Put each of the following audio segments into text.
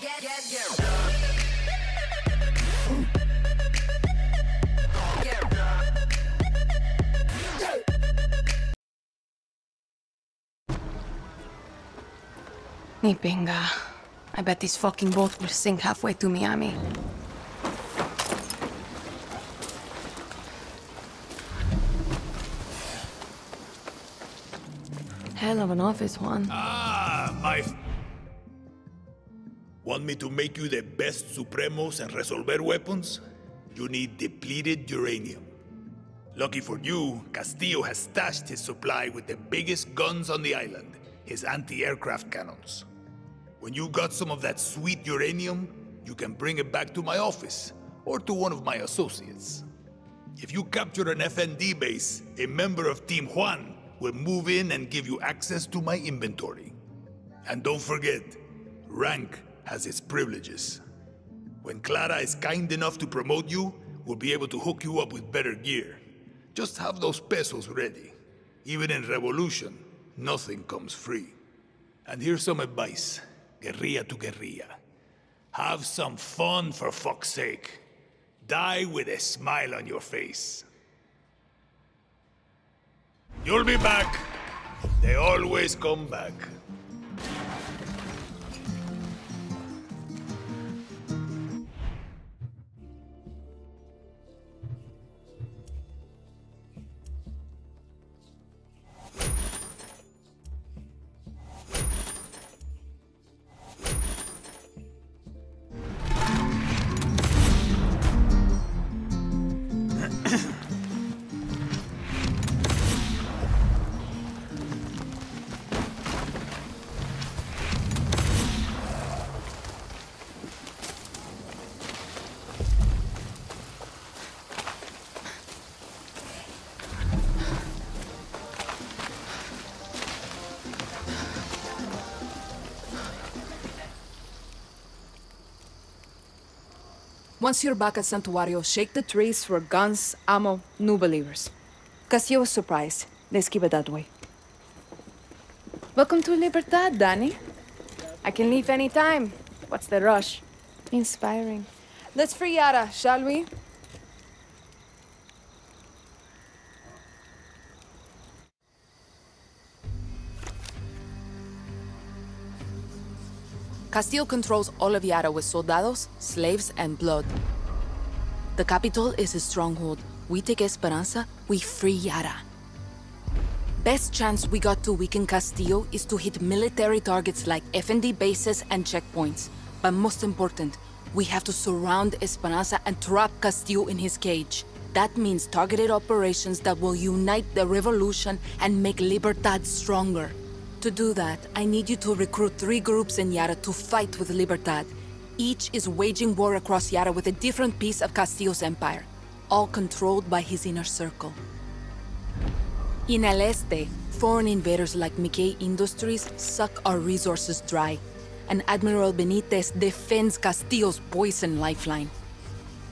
Ni pinga. I bet this fucking boat will sink halfway to Miami. Hell of an office, Juan. Ah, my. Want me to make you the best Supremos and Resolver weapons? You need depleted uranium. Lucky for you, Castillo has stashed his supply with the biggest guns on the island, his anti-aircraft cannons. When you got some of that sweet uranium, you can bring it back to my office, or to one of my associates. If you capture an FND base, a member of Team Juan will move in and give you access to my inventory. And don't forget, rank has its privileges. When Clara is kind enough to promote you, we'll be able to hook you up with better gear. Just have those pesos ready. Even in Revolution, nothing comes free. And here's some advice, guerrilla to guerrilla. Have some fun for fuck's sake. Die with a smile on your face. You'll be back. They always come back. Once you're back at Santuario, shake the trees for guns, ammo, new believers. Castillo was surprised. Let's keep it that way. Welcome to Libertad, Dani. I can leave any time. What's the rush? Inspiring. Let's free Yara, shall we? Castillo controls all of Yara with soldados, slaves, and blood. The capital is his stronghold. We take Esperanza, we free Yara. Best chance we got to weaken Castillo is to hit military targets like FND bases and checkpoints. But most important, we have to surround Esperanza and trap Castillo in his cage. That means targeted operations that will unite the revolution and make Libertad stronger. To do that, I need you to recruit three groups in Yara to fight with Libertad. Each is waging war across Yara with a different piece of Castillo's empire, all controlled by his inner circle. In El Este, foreign invaders like Mikkei Industries suck our resources dry, and Admiral Benitez defends Castillo's poison lifeline.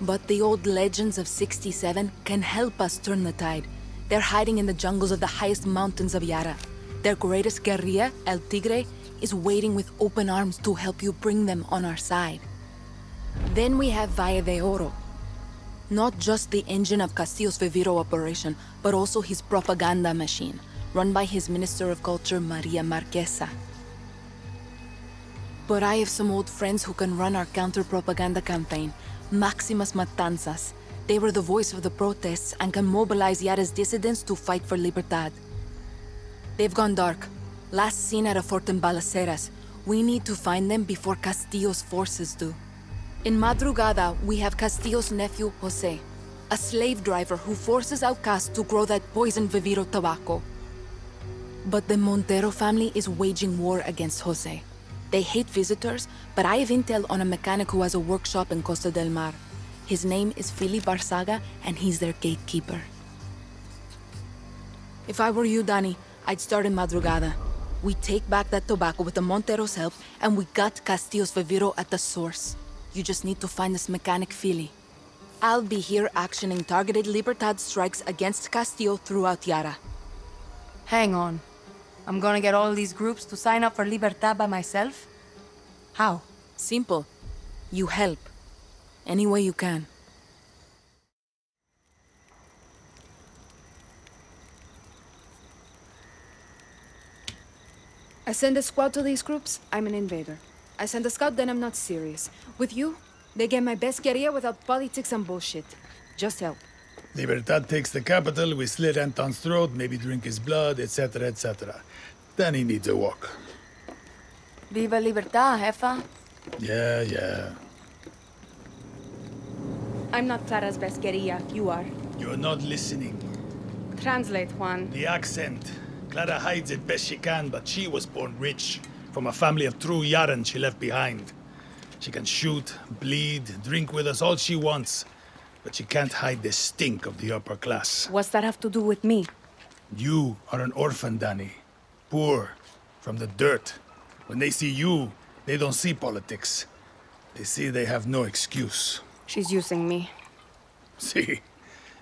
But the old legends of 67 can help us turn the tide. They're hiding in the jungles of the highest mountains of Yara. Their greatest guerrilla, El Tigre, is waiting with open arms to help you bring them on our side. Then we have Valle de Oro. Not just the engine of Castillo's Viviro operation, but also his propaganda machine, run by his Minister of Culture, Maria Marquesa. But I have some old friends who can run our counter-propaganda campaign, Máximas Matanzas. They were the voice of the protests and can mobilize Yara's dissidents to fight for Libertad. They've gone dark. Last seen at a fort in Balaceras. We need to find them before Castillo's forces do. In Madrugada, we have Castillo's nephew, Jose. A slave driver who forces outcasts to grow that poison Viviro tobacco. But the Montero family is waging war against Jose. They hate visitors, but I have intel on a mechanic who has a workshop in Costa del Mar. His name is Philip Barzaga, and he's their gatekeeper. If I were you, Dani, I'd start in Madrugada. We take back that tobacco with the Montero's help, and we got Castillo's Viviro at the source. You just need to find this mechanic Philly. I'll be here actioning targeted Libertad strikes against Castillo throughout Yara. Hang on. I'm gonna get all these groups to sign up for Libertad by myself? How? Simple. You help. Any way you can. I send a squad to these groups, I'm an invader. I send a scout, then I'm not serious. With you, they get my best guerrilla without politics and bullshit. Just help. Libertad takes the capital, we slit Anton's throat, maybe drink his blood, etc., etc. Then he needs a walk. Viva Libertad, jefa. Yeah, yeah. I'm not Clara's best guerrilla, you are. You're not listening. Translate, Juan. The accent. Clara hides it best she can, but she was born rich. From a family of true Yaran she left behind. She can shoot, bleed, drink with us all she wants. But she can't hide the stink of the upper class. What's that have to do with me? You are an orphan, Dani. Poor, from the dirt. When they see you, they don't see politics. They see they have no excuse. She's using me. See?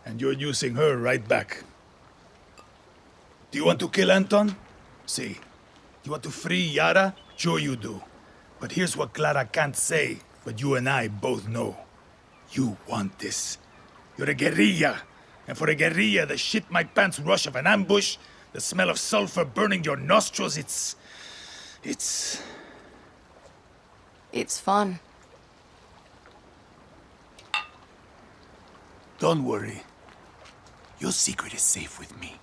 And you're using her right back. Do you want to kill Anton? See. You want to free Yara? Sure you do. But here's what Clara can't say, but you and I both know. You want this. You're a guerrilla. And for a guerrilla, the shit my pants rush of an ambush, the smell of sulfur burning your nostrils, it's. It's. It's fun. Don't worry. Your secret is safe with me.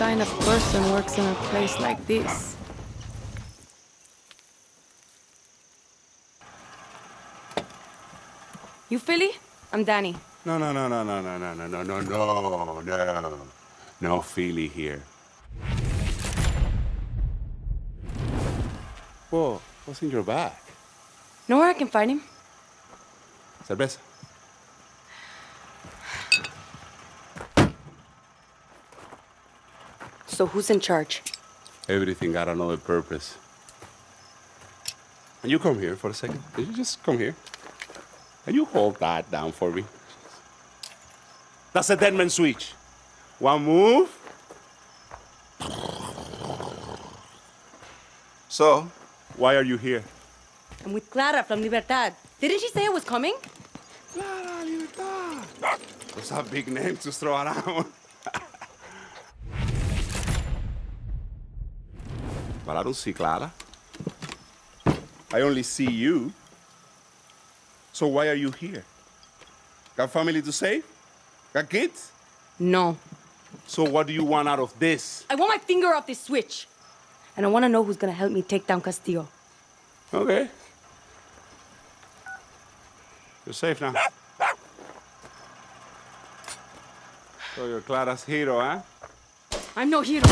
Kind of person works in a place like this? You Philly? I'm Dani. No, no, no, no, no, no, no, no, no, no, no, no. No Philly here. Whoa, what's in your bag? Know where I can find him? Cerveza. So who's in charge? Everything got another purpose. And you come here for a second. Did you just come here? And you hold that down for me. That's a dead man switch. One move. So, why are you here? I'm with Clara from Libertad. Didn't she say I was coming? Clara Libertad. Those are big names to throw around. But I don't see Clara. I only see you. So why are you here? Got family to save? Got kids? No. So what do you want out of this? I want my finger off this switch. And I want to know who's going to help me take down Castillo. Okay. You're safe now. So you're Clara's hero, huh? I'm no hero.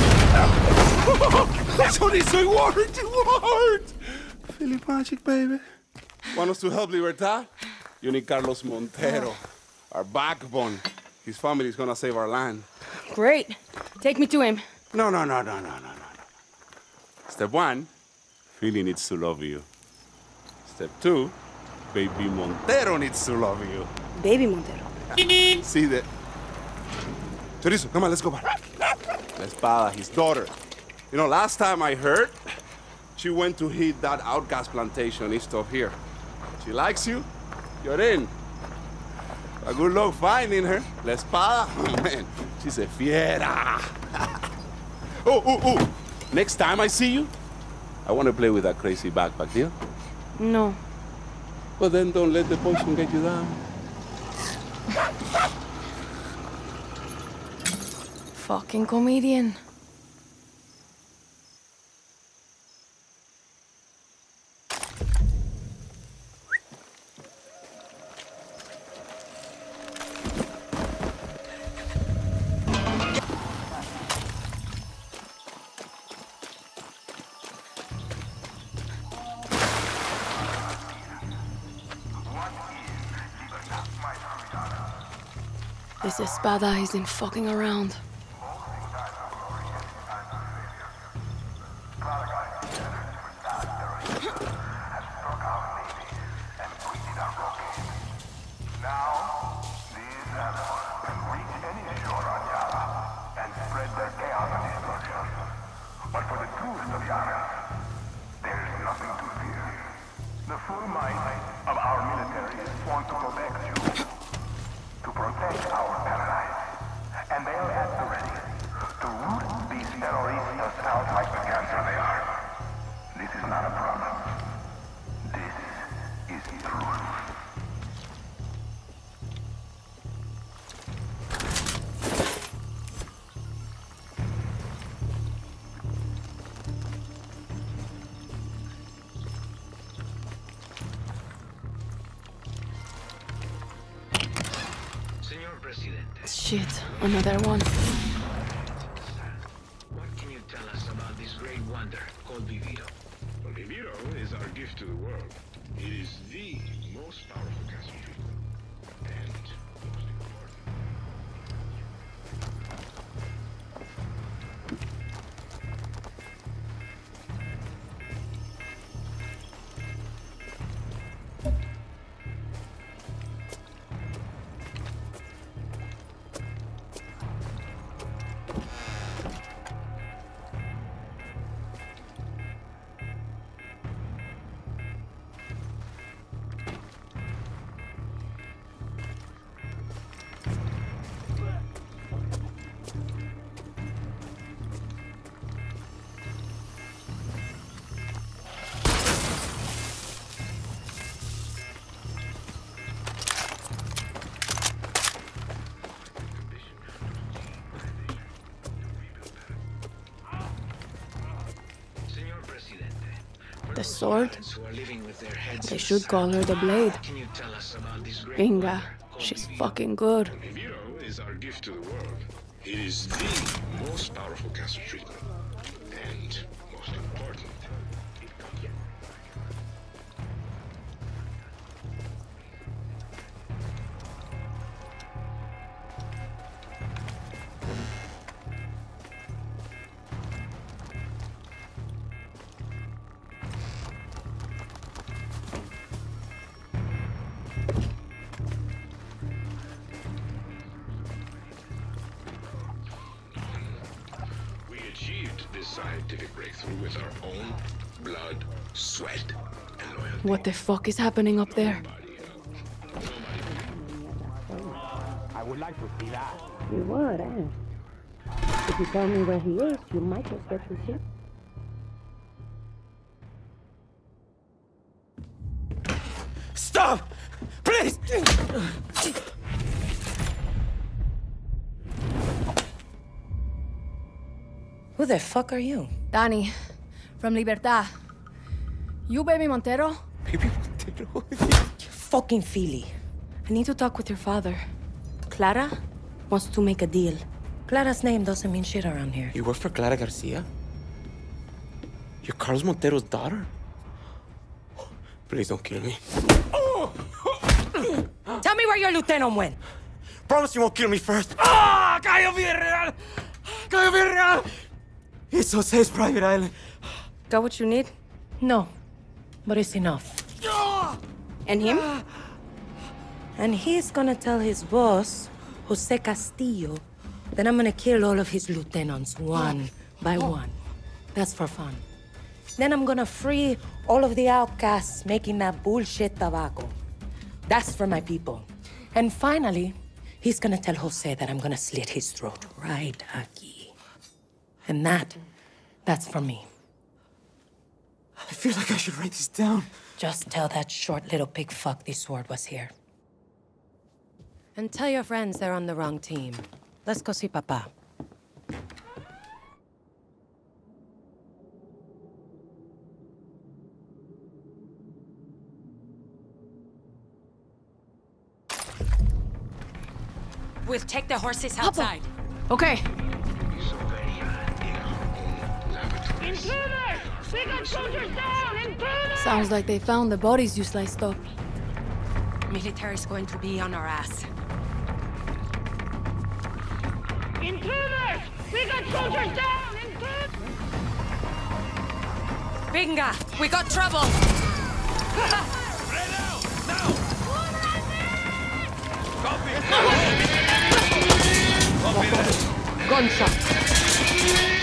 That's what it's a word to word! Philip Magic, baby. Want us to help Libertad? You need Carlos Montero, our backbone. His family is gonna save our land. Great. Take me to him. No, no, no, no, no, no, no, no. Step one, Philly needs to love you. Step two, baby Montero needs to love you. Baby Montero. See that? Chorizo, come on, let's go back. La Espada, his daughter. You know, last time I heard, she went to hit that outcast plantation east of here. She likes you, you're in. A good luck finding her. La Espada, oh, man, she's a fiera. oh, oh, oh. Next time I see you, I want to play with that crazy backpack, deal? No. Well, then don't let the poison get you down. fucking comedian. Is nothing to fear. The full might of our military want to protect you. To protect our is not a problem. This is truth. Señor Presidente, Shit, another one. what can you tell us about this great wonder called Viviro? Well, is our gift to the world. It is the most powerful cancer sword? Yarans who are living with their heads They should call her the blade. Can you tell us about this great Inga, she's Viviro? fucking good. Viviro is our gift to the world. It is the most powerful cancer treatment. What the fuck is happening up there? I would like to see that. You would, eh? If you tell me where he is, you might just get to see. Stop! Please! Who the fuck are you? Dani, from Libertad. You baby Montero? Baby Montero. you Fucking Philly. I need to talk with your father. Clara wants to make a deal. Clara's name doesn't mean shit around here. You work for Clara Garcia? You're Carlos Montero's daughter? Please don't kill me. Tell me where your lieutenant went. Promise you won't kill me first. Ah! Cayo Villarreal! Cayo Villarreal! It's Jose's private island. Got what you need? No, but it's enough. And him? And he's gonna tell his boss, Jose Castillo, that I'm gonna kill all of his lieutenants one by one. That's for fun. Then I'm gonna free all of the outcasts making that bullshit tobacco. That's for my people. And finally, he's gonna tell Jose that I'm gonna slit his throat right aquí. And that, that's for me. I feel like I should write this down. Just tell that short little pig fuck this sword was here. And tell your friends they're on the wrong team. Let's go see Papa. We'll take the horses outside. Papa. Okay. Intruders! We got soldiers down! Intruders! Sounds like they found the bodies you sliced up. Military's going to be on our ass. Intruders! We got soldiers down! Intruders! Binga! We got trouble! Copy! Gunshot.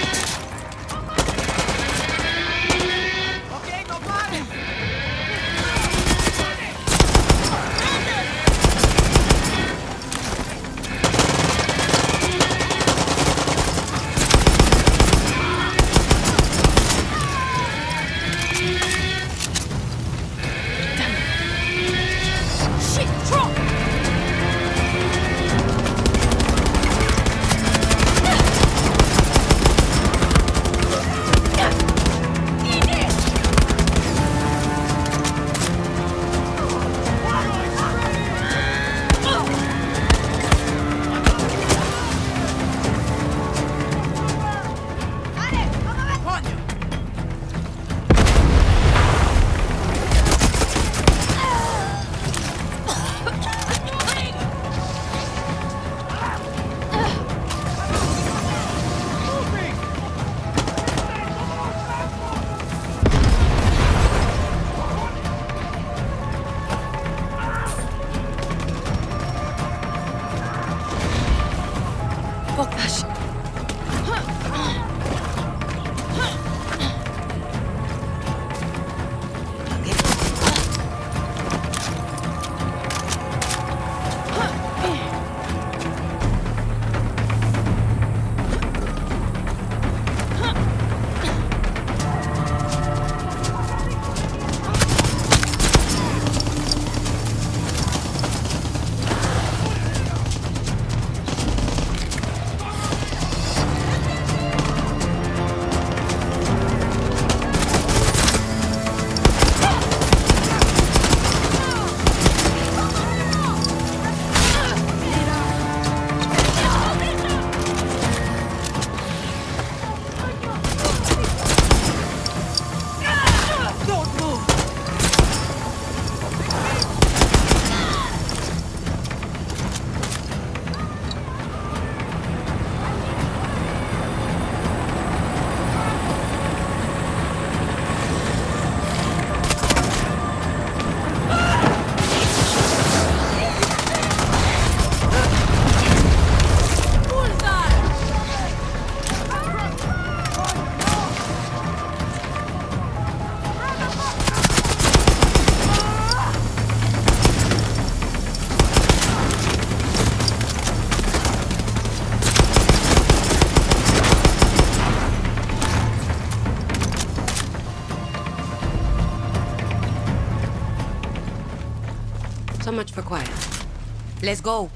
Let's go.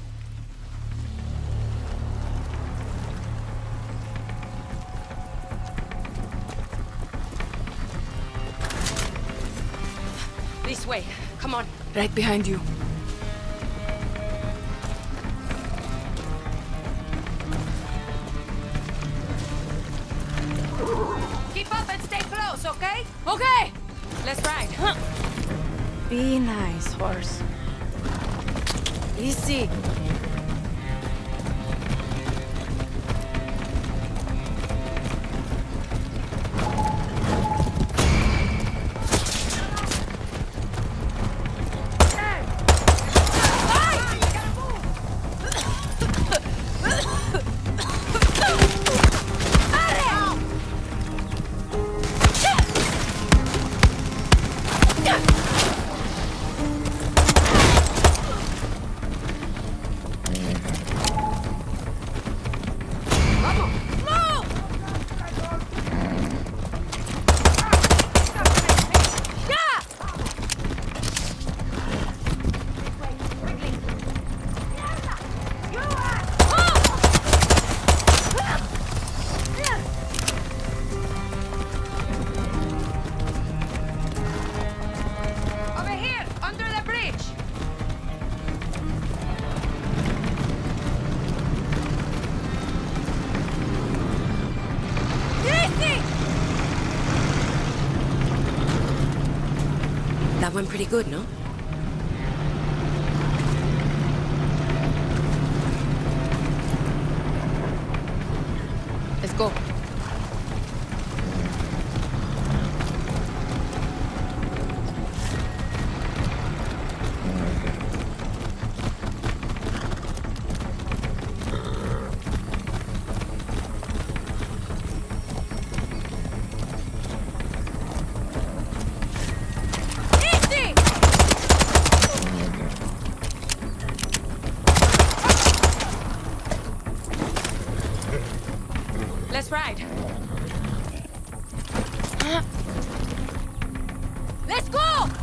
This way. Come on. Right behind you. Keep up and stay close, okay? Okay! Let's ride. Be nice, horse. Easy. Went pretty good, no? Let's ride. Let's go!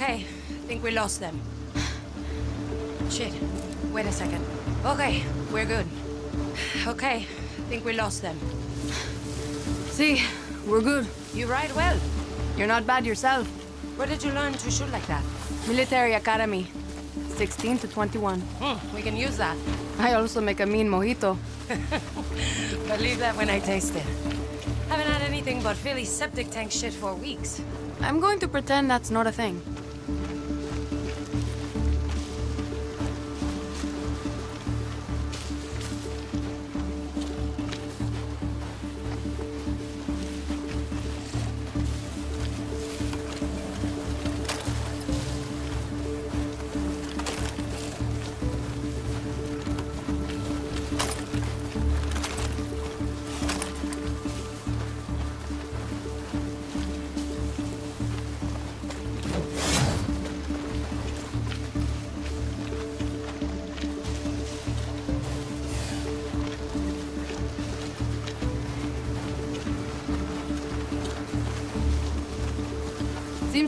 Okay, I think we lost them. Shit. Wait a second. Okay, we're good. Okay, I think we lost them. See, we're good. You ride well. You're not bad yourself. Where did you learn to shoot like that? Military Academy. 16 to 21. Hmm, we can use that. I also make a mean mojito. Believe that when I taste it. Haven't had anything but Philly septic tank shit for weeks. I'm going to pretend that's not a thing.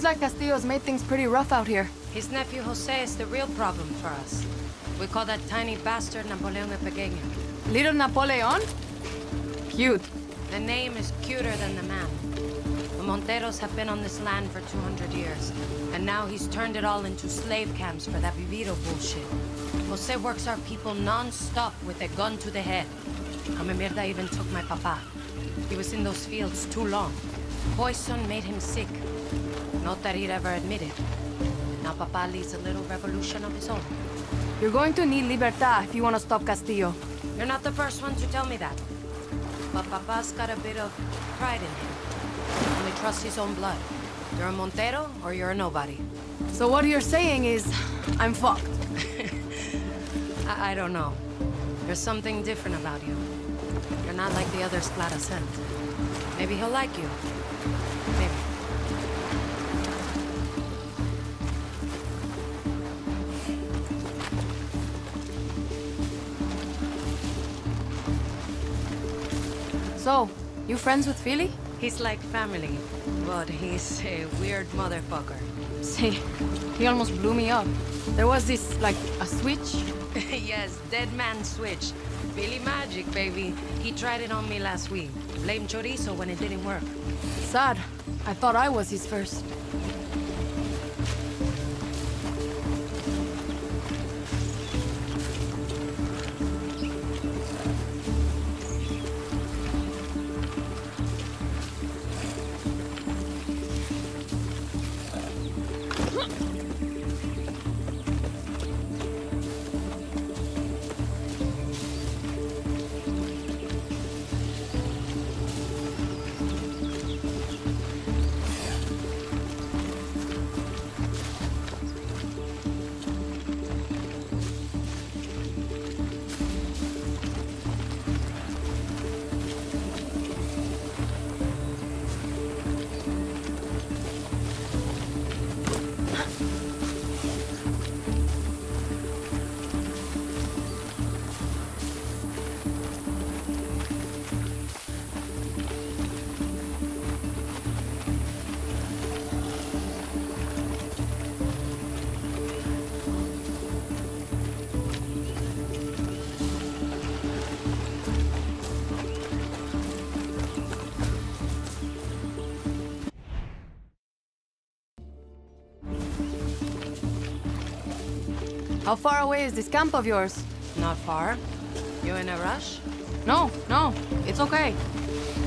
Seems like Castillo's made things pretty rough out here. His nephew Jose is the real problem for us. We call that tiny bastard Napoleon the Pequeño. Little Napoleon? Cute. The name is cuter than the man. The Monteros have been on this land for 200 years, and now he's turned it all into slave camps for that Viviro bullshit. Jose works our people non-stop with a gun to the head. Mierda even took my papa. He was in those fields too long. Poison made him sick. Not that he'd ever admit it. Now Papa leads a little revolution of his own. You're going to need Libertad if you want to stop Castillo. You're not the first one to tell me that. But Papa's got a bit of pride in him. Only trusts his own blood. You're a Montero or you're a nobody. So what you're saying is, I'm fucked. I, I don't know. There's something different about you. You're not like the other Splata sent. Maybe he'll like you. So, you friends with Philly? He's like family, but he's a weird motherfucker. See, he almost blew me up. There was this, like, a switch. yes, dead man switch. Philly Magic, baby. He tried it on me last week. Blame Chorizo when it didn't work. Sad. I thought I was his first. How far away is this camp of yours? Not far. You in a rush? No, no, it's okay.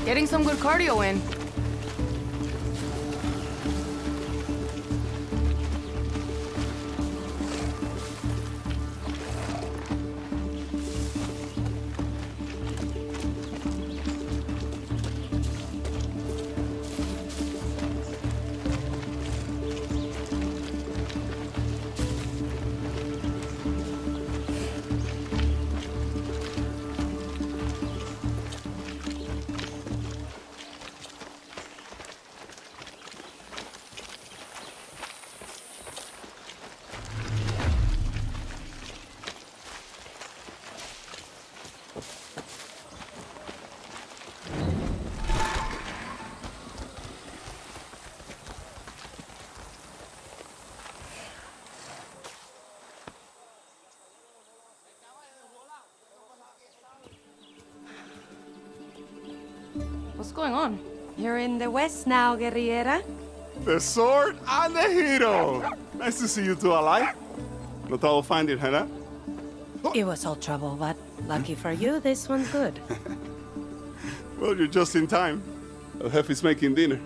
Getting some good cardio in. What's going on? You're in the west now, guerrillera. The sword and the hero. Nice to see you two alive. Not all find it, huh? It was all trouble, but lucky for you, this one's good. Well, you're just in time. El Jefe's making dinner.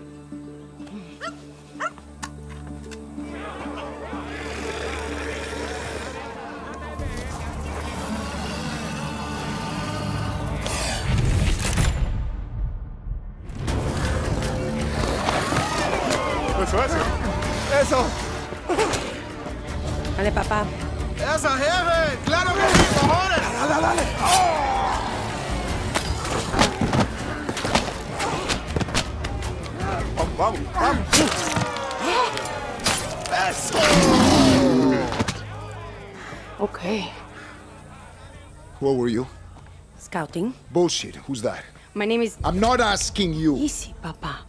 Scouting. Bullshit. Who's that? My name is... I'm not asking you. Easy, papa.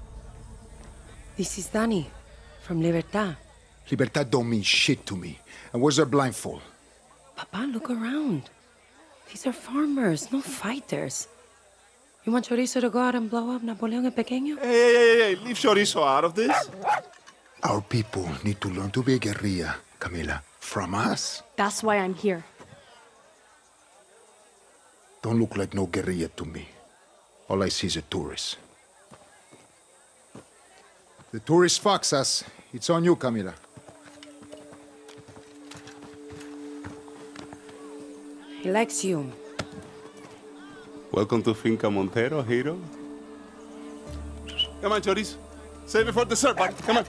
This is Dani from Libertad. Libertad don't mean shit to me. And where's their blindfold? Papa, look around. These are farmers, not fighters. You want Chorizo to go out and blow up Napoleon el Pequeño? Hey, hey, hey, hey, leave Chorizo out of this. Our people need to learn to be a guerrilla, Camila. From us. That's why I'm here. Don't look like no guerrilla to me. All I see is a tourist. The tourist fucks us. It's on you, Camila. He likes you. Welcome to Finca Montero, hero. Come on, Chorizo. Save it for dessert, buddy. Come on.